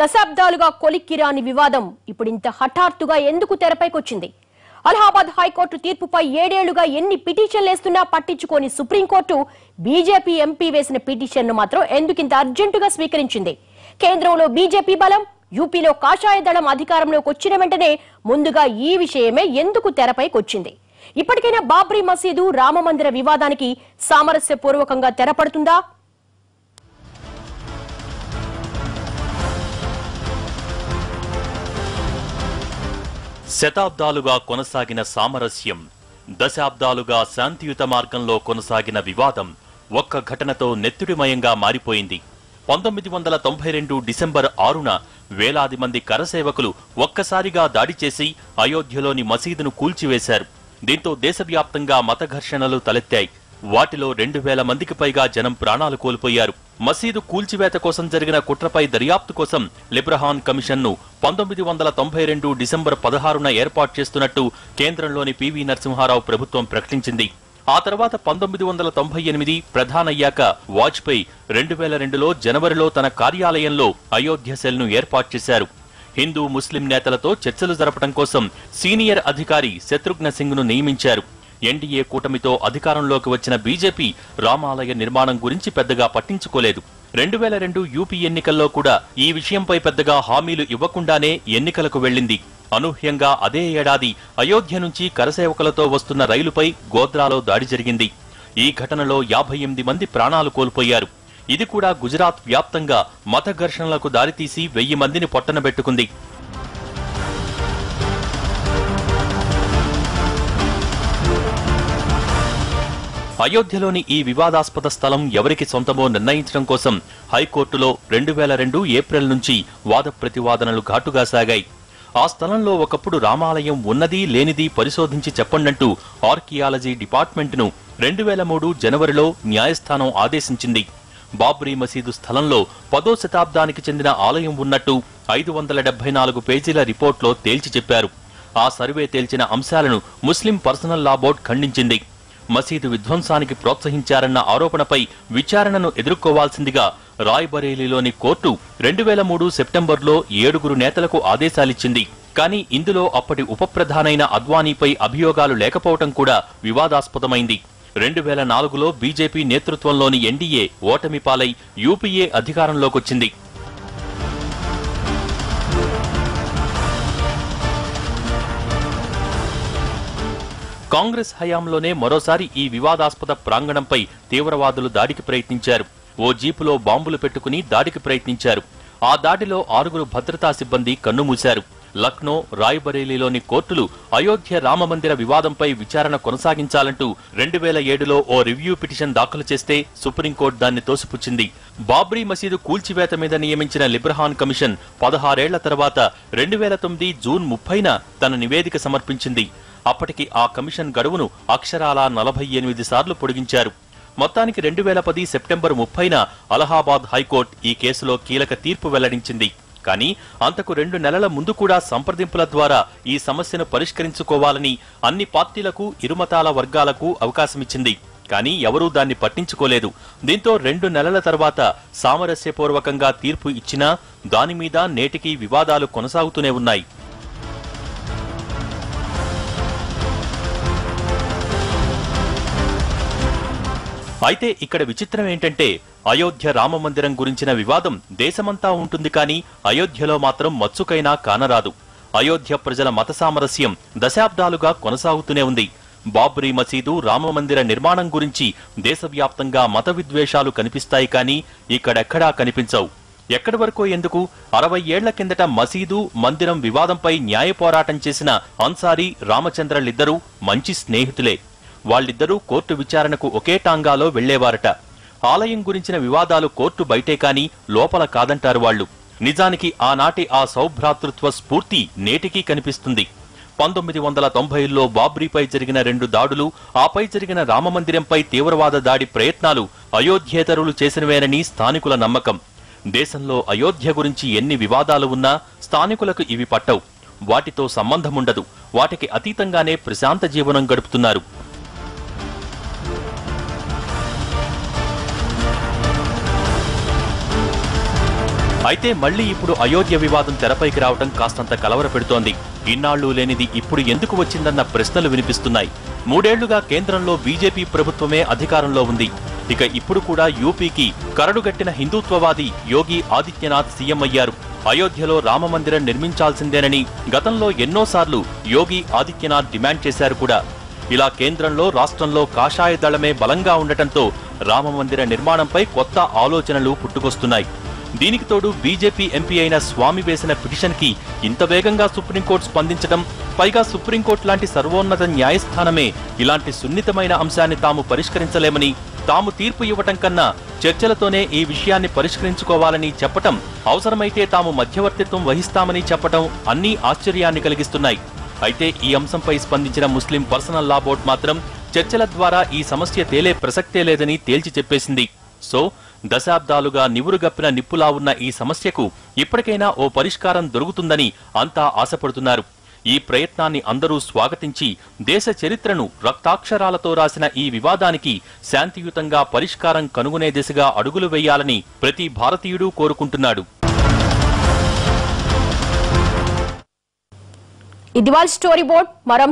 దశాబ్దాలుగా కొలిక్కిరాని వివాదం ఇప్పుడు ఇంత హఠాత్తుగా ఎందుకు తెరపైకొచ్చింది? అలహాబాద్ హైకోర్టు తీర్పుపై ఏడేళ్ళుగా ఎన్ని పిటిషన్లు వేస్తున్నా పట్టించుకోని సుప్రీంకోర్టు బీజేపీ ఎంపీ వేసిన పిటిషన్ను మాత్రం ఎందుకింత అర్జెంటుగా స్వీకరించింది? కేంద్రంలో బీజేపీ బలం యూపీలో కాషాయ దళం అధికారంలోకి వచ్చిన వెంటనే ముందుగా ఈ విషయమే ఎందుకు తెరపైకొచ్చింది? ఇప్పటికైనా బాబ్రీ మసీదు రామమందిర వివాదానికి సామరస్యపూర్వకంగా తెరపడుతుందా? శతాబ్దాలుగా కొనసాగిన సామరస్యం దశాబ్దాలుగా శాంతియుత మార్గంలో కొనసాగిన వివాదం ఒక్క ఘటనతో నెత్తుడిమయంగా మారిపోయింది. పంతొమ్మిది వందల తొంభై రెండు డిసెంబర్ ఆరున వేలాది మంది కరసేవకులు ఒక్కసారిగా దాడి చేసి అయోధ్యలోని మసీదును కూల్చివేశారు. దీంతో దేశవ్యాప్తంగా మత ఘర్షణలు తలెత్తాయి. వాటిలో రెండు వేల మందికి పైగా జనం ప్రాణాలు కోల్పోయారు. మసీదు కూల్చివేత కోసం జరిగిన కుట్రపై దర్యాప్తు కోసం లిబ్రహాన్ కమిషన్ను పంతొమ్మిది వందల తొంభై రెండు డిసెంబర్ పదహారున ఏర్పాటు చేస్తున్నట్టు కేంద్రంలోని పివి నరసింహారావు ప్రభుత్వం ప్రకటించింది. ఆ తర్వాత పంతొమ్మిది వందల తొంభై ఎనిమిది ప్రధానయ్యాక వాజ్పేయి రెండు వేల రెండులో జనవరిలో తన కార్యాలయంలో అయోధ్య సెల్ను ఏర్పాటు చేశారు. హిందూ ముస్లిం నేతలతో చర్చలు జరపడం కోసం సీనియర్ అధికారి శత్రుఘ్న సింగ్ను నియమించారు. ఎన్డీఏ కూటమితో అధికారంలోకి వచ్చిన బీజేపీ రామాలయ నిర్మాణం గురించి పెద్దగా పట్టించుకోలేదు. రెండు వేల రెండు యూపీ ఎన్నికల్లో కూడా ఈ విషయంపై పెద్దగా హామీలు ఇవ్వకుండానే ఎన్నికలకు వెళ్ళింది. అనూహ్యంగా అదే ఏడాది అయోధ్య నుంచి కరసేవకులతో వస్తున్న రైలుపై గోద్రాలో దాడి జరిగింది. ఈ ఘటనలో యాభై ఎనిమిది మంది ప్రాణాలు కోల్పోయారు. ఇది కూడా గుజరాత్ వ్యాప్తంగా మత ఘర్షణలకు దారితీసి వెయ్యి మందిని పొట్టనబెట్టుకుంది అయోధ్యలోని ఈ వివాదాస్పద స్థలం ఎవరికి సొంతమో నిర్ణయించడం కోసం హైకోర్టులో రెండు వేల రెండు ఏప్రిల్ నుంచి వాద ప్రతివాదనలు ఘాటుగా సాగాయి. ఆ స్థలంలో ఒకప్పుడు రామాలయం ఉన్నది లేనిది పరిశోధించి చెప్పండంటూ ఆర్కియాలజీ డిపార్ట్మెంట్ను రెండు వేల మూడు జనవరిలో న్యాయస్థానం ఆదేశించింది. బాబ్రీ మసీదు స్థలంలో పదో శతాబ్దానికి చెందిన ఆలయం ఉన్నట్టు ఐదు వందల డెబ్బై నాలుగు పేజీల రిపోర్ట్లో తేల్చి చెప్పారు. ఆ సర్వే తేల్చిన అంశాలను ముస్లిం పర్సనల్ లా బోర్డ్ ఖండించింది. మసీదు విధ్వంసానికి ప్రోత్సహించారన్న ఆరోపణపై విచారణను ఎదుర్కోవాల్సిందిగా రాయ్బరేలీలోని కోర్టు రెండు వేల మూడు సెప్టెంబర్లో ఏడుగురు నేతలకు ఆదేశాలిచ్చింది. కానీ ఇందులో అప్పటి ఉప ప్రధానైన అద్వానీపై అభియోగాలు లేకపోవటం కూడా వివాదాస్పదమైంది. రెండు వేల నాలుగులో బీజేపీ నేతృత్వంలోని ఎన్డీఏ ఓటమి పాలై యూపీఏ అధికారంలోకొచ్చింది. కాంగ్రెస్ హయాంలోనే మరోసారి ఈ వివాదాస్పద ప్రాంగణంపై తీవ్రవాదులు దాడికి ప్రయత్నించారు. ఓ జీపులో బాంబులు పెట్టుకుని దాడికి ప్రయత్నించారు. ఆ దాడిలో ఆరుగురు భద్రతా సిబ్బంది కన్నుమూశారు. లక్నో రాయ్బరేలీలోని కోర్టులు అయోధ్య రామమందిర వివాదంపై విచారణ కొనసాగించాలంటూ రెండు వేల ఏడులో ఓ రివ్యూ పిటిషన్ దాఖలు చేస్తే సుప్రీంకోర్టు దాన్ని తోసిపుచ్చింది. బాబ్రీ మసీదు కూల్చివేత మీద నియమించిన లిబ్రహాన్ కమిషన్ పదహారేళ్ళ తర్వాత రెండు వేల తొమ్మిది జూన్ ముప్పైన తన నివేదిక సమర్పించింది. అప్పటికి ఆ కమిషన్ గడువును అక్షరాలా నలభై ఎనిమిది సార్లు పొడిగించారు. మొత్తానికి రెండు వేల పది సెప్టెంబర్ ముప్పైన అలహాబాద్ హైకోర్టు ఈ కేసులో కీలక తీర్పు వెల్లడించింది. కానీ అంతకు రెండు నెలల ముందు కూడా సంప్రదింపుల ద్వారా ఈ సమస్యను పరిష్కరించుకోవాలని అన్ని పార్టీలకు ఇరుమతాల వర్గాలకు అవకాశమిచ్చింది. కానీ ఎవరూ దాన్ని పట్టించుకోలేదు. దీంతో రెండు నెలల తర్వాత సామరస్యపూర్వకంగా తీర్పు ఇచ్చినా దాని మీద వివాదాలు కొనసాగుతూనే ఉన్నాయి. అయితే ఇక్కడ విచిత్రం ఏంటంటే అయోధ్య రామమందిరం గురించిన వివాదం దేశమంతా ఉంటుంది కానీ అయోధ్యలో మాత్రం మచ్చుకైనా కానరాదు. అయోధ్య ప్రజల మత సామరస్యం దశాబ్దాలుగా కొనసాగుతూనే ఉంది. బాబ్రీ మసీదు రామమందిర నిర్మాణం గురించి దేశవ్యాప్తంగా మత విద్వేషాలు కనిపిస్తాయి కానీ ఇక్కడెక్కడా కనిపించవు. ఎక్కడి వరకు ఎందుకు? అరవై ఏళ్ళ కిందట మసీదు మందిరం వివాదంపై న్యాయ పోరాటం చేసిన అన్సారీ రామచంద్రలిద్దరూ మంచి స్నేహితులే. వాళ్ళిద్దరూ కోర్టు విచారణకు ఒకే టాంగాలో వెళ్ళేవారట. ఆలయం గురించిన వివాదాలు కోర్టు బయటే కాని లోపల కాదంటారు వాళ్ళు. నిజానికి ఆనాటి ఆ సౌభ్రాతృత్వ స్ఫూర్తి నేటికీ కనిపిస్తుంది. పంతొమ్మిది వందల తొంభైల్లో బాబ్రీపై జరిగిన రెండు దాడులు ఆపై జరిగిన రామమందిరంపై తీవ్రవాద దాడి ప్రయత్నాలు అయోధ్యేతరులు చేసినవేనని స్థానికుల నమ్మకం. దేశంలో అయోధ్య గురించి ఎన్ని వివాదాలు ఉన్నా స్థానికులకు ఇవి పట్టవు. వాటితో సంబంధముండదు. వాటికి అతీతంగానే ప్రశాంత జీవనం గడుపుతున్నారు. అయితే మళ్ళీ ఇప్పుడు అయోధ్య వివాదం తెరపైకి రావడం కాస్తంత కలవర పెడుతోంది. ఇన్నాళ్ళు లేనిది ఇప్పుడు ఎందుకు వచ్చిందన్న ప్రశ్నలు వినిపిస్తున్నాయి. మూడేళ్ళుగా కేంద్రంలో బీజేపీ ప్రభుత్వమే అధికారంలో ఉంది. ఇక ఇప్పుడు కూడా యూపీకి కరడుగట్టిన హిందుత్వవాది యోగి ఆదిత్యనాథ్ సీఎం అయ్యారు. అయోధ్యలో రామమందిరం నిర్మించాల్సిందేనని గతంలో ఎన్నోసార్లు యోగి ఆదిత్యనాథ్ డిమాండ్ చేశారు కూడా. ఇలా కేంద్రంలో రాష్ట్రంలో కాషాయ దళమే బలంగా ఉండటంతో రామమందిర నిర్మాణంపై కొత్త ఆలోచనలు పుట్టుకొస్తున్నాయి. దీనికి తోడు బీజేపీ ఎంపీ అయిన స్వామి వేసిన పిటిషన్కి ఇంత వేగంగా సుప్రీంకోర్టు స్పందించడం పైగా సుప్రీంకోర్టు లాంటి సర్వోన్నత న్యాయస్థానమే ఇలాంటి సున్నితమైన అంశాన్ని తాము పరిష్కరించలేమని తాము తీర్పు ఇవ్వటం కన్నా చర్చలతోనే ఈ విషయాన్ని పరిష్కరించుకోవాలని చెప్పటం అవసరమైతే తాము మధ్యవర్తిత్వం వహిస్తామని చెప్పటం అన్నీ ఆశ్చర్యాన్ని కలిగిస్తున్నాయి. అయితే ఈ అంశంపై స్పందించిన ముస్లిం పర్సనల్ లా బోర్డు మాత్రం చర్చల ద్వారా ఈ సమస్య తేలే ప్రసక్తే లేదని తేల్చి చెప్పేసింది. సో దశాబ్దాలుగా నివురుగప్పిన నిప్పులా ఉన్న ఈ సమస్యకు ఇప్పటికైనా ఓ పరిష్కారం దొరుకుతుందని అంతా ఆశపడుతున్నారు. ఈ ప్రయత్నాన్ని అందరూ స్వాగతించి దేశ చరిత్రను రక్తాక్షరాలతో రాసిన ఈ వివాదానికి శాంతియుతంగా పరిష్కారం కనుగొనే దిశగా అడుగులు వేయాలని ప్రతి భారతీయుడు కోరుకుంటున్నాడు. ఇది వాళ్ళ స్టోరీ బోర్డ్ మరో